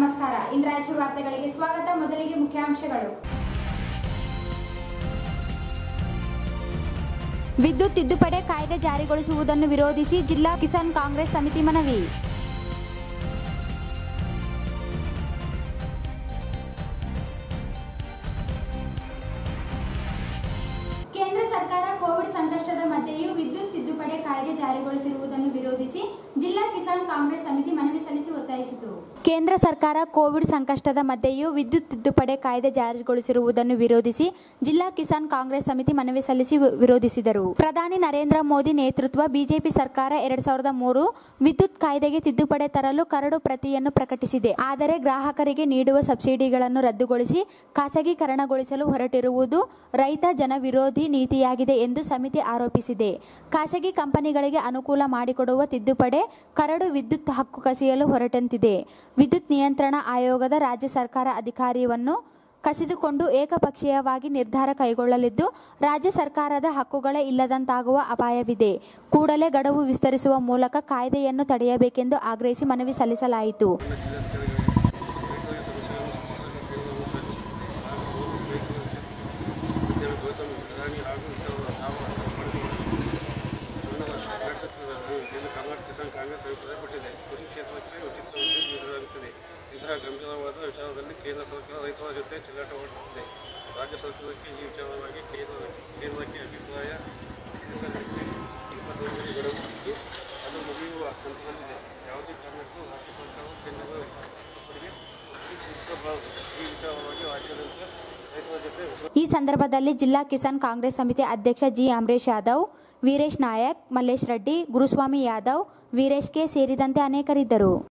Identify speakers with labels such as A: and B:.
A: ನಮಸ್ಕಾರ. ಇನ್ ರಾಯಚೂರು ವಾರ್ತೆಗಳಿಗೆ ಸ್ವಾಗತ. ಮೊದಲಿಗೆ ಮುಖ್ಯಾಂಶಗಳು. ವಿದ್ಯುತ್ ತಿದ್ದುಪಡಿ ಕಾಯ್ದೆ ಜಾರಿಗೊಳಿಸುವುದನ್ನು ವಿರೋಧಿಸಿ ಜಿಲ್ಲಾ ಕಿಸಾನ್ ಕಾಂಗ್ರೆಸ್ ಸಮಿತಿ ಮನವಿ. ಕೇಂದ್ರ ಸರ್ಕಾರ ಕೋವಿಡ್ ಸಂಕಷ್ಟದ ಮಧ್ಯೆಯೂ ವಿದ್ಯುತ್ ತಿದ್ದುಪಡಿ ಕಾಯ್ದೆ ಜಾರಿಗೊಳಿಸಿರುವುದನ್ನು ವಿರೋಧಿಸಿ ಜಿಲ್ಲಾ ಕಿಸಾನ್ ಕಾಂಗ್ರೆಸ್ ಸಮಿತಿ ಮನವಿ ಸಲ್ಲಿಸಿ ಒತ್ತಾಯಿಸಿತು. ಕೇಂದ್ರ ಸರ್ಕಾರ ಕೋವಿಡ್ ಸಂಕಷ್ಟದ ಮಧ್ಯೆಯೂ ವಿದ್ಯುತ್ ತಿದ್ದುಪಡಿ ಕಾಯ್ದೆ ಜಾರಿಗೊಳಿಸಿರುವುದನ್ನು ವಿರೋಧಿಸಿ ಜಿಲ್ಲಾ ಕಿಸಾನ್ ಕಾಂಗ್ರೆಸ್ ಸಮಿತಿ ಮನವಿ ಸಲ್ಲಿಸಿ ವಿರೋಧಿಸಿದರು. ಪ್ರಧಾನಿ ನರೇಂದ್ರ ಮೋದಿ ನೇತೃತ್ವ ಬಿಜೆಪಿ ಸರ್ಕಾರ ಎರಡ್ ಸಾವಿರದ ಮೂರು ವಿದ್ಯುತ್ ಕಾಯ್ದೆಗೆ ತಿದ್ದುಪಡಿ ತರಲು ಕರಡು ಪ್ರತಿಯನ್ನು ಪ್ರಕಟಿಸಿದೆ. ಆದರೆ ಗ್ರಾಹಕರಿಗೆ ನೀಡುವ ಸಬ್ಸಿಡಿಗಳನ್ನು ರದ್ದುಗೊಳಿಸಿ ಖಾಸಗೀಕರಣಗೊಳಿಸಲು ಹೊರಟಿರುವುದು ರೈತ ಜನ ವಿರೋಧಿ ನೀತಿಯಾಗಿದೆ ಎಂದು ಸಮಿತಿ ಆರೋಪಿಸಿದೆ. ಖಾಸಗಿ ಕಂಪನಿಗಳಿಗೆ ಅನುಕೂಲ ಮಾಡಿಕೊಡುವ ತಿದ್ದುಪಡಿ ಕರಡು ವಿದ್ಯುತ್ ಹಕ್ಕು ಕಸಿಯಲು ಹೊರಟಂತಿದೆ. ವಿದ್ಯುತ್ ನಿಯಂತ್ರಣ ಆಯೋಗದ ರಾಜ್ಯ ಸರ್ಕಾರ ಅಧಿಕಾರಿಯನ್ನು ಕಸಿದುಕೊಂಡು ಏಕಪಕ್ಷೀಯವಾಗಿ ನಿರ್ಧಾರ ಕೈಗೊಳ್ಳಲಿದ್ದು, ರಾಜ್ಯ ಸರ್ಕಾರದ ಹಕ್ಕುಗಳೇ ಇಲ್ಲದಂತಾಗುವ ಅಪಾಯವಿದೆ. ಕೂಡಲೇ ಗಡುವು ವಿಸ್ತರಿಸುವ ಮೂಲಕ ಕಾಯ್ದೆಯನ್ನು ತಡೆಯಬೇಕೆಂದು ಆಗ್ರಹಿಸಿ ಮನವಿ ಸಲ್ಲಿಸಲಾಯಿತು.
B: ಕಾಂಗ್ರೆಸ್ ಅಭಿಪ್ರಾಯಪಟ್ಟಿದೆ ಕೃಷಿ ಕ್ಷೇತ್ರಕ್ಕೆ ಉಚಿತ ವಿದ್ಯುತ್ ಇಂತಹ ಗಂಭೀರವಾದ ವಿಚಾರದಲ್ಲಿ ಕೇಂದ್ರ ಸರ್ಕಾರ ರೈತರ ಜೊತೆ ರಾಜ್ಯ ಸರ್ಕಾರಕ್ಕೆ ಈ ವಿಚಾರವಾಗಿ ಕೇಂದ್ರ ಕೇಂದ್ರಕ್ಕೆ ಅಭಿಪ್ರಾಯ ಇದ್ದು ಅದು ಮುಗಿಯುವ ಹಂತದಲ್ಲಿದೆ ಯಾವುದೇ ಕಾರಣಕ್ಕೂ ರಾಜ್ಯ ಸರ್ಕಾರವು ಸೂಚಿಸಬಾರದು ಈ ವಿಚಾರವಾಗಿ ಜೊತೆ
A: ಈ ಸಂದರ್ಭದಲ್ಲಿ ಜಿಲ್ಲಾ ಕಿಸಾನ್ ಕಾಂಗ್ರೆಸ್ ಸಮಿತಿ ಅಧ್ಯಕ್ಷ ಜಿ ಅಮರೇಶ್ ಯಾದವ್, ವೀರೇಶ್ ನಾಯಕ್, ಮಲ್ಲೇಶ್ ರೆಡ್ಡಿ, ಗುರುಸ್ವಾಮಿ ಯಾದವ್, ವೀರೇಶ್ ಕೆ ಸೇರಿದಂತೆ ಅನೇಕರಿದ್ದರು.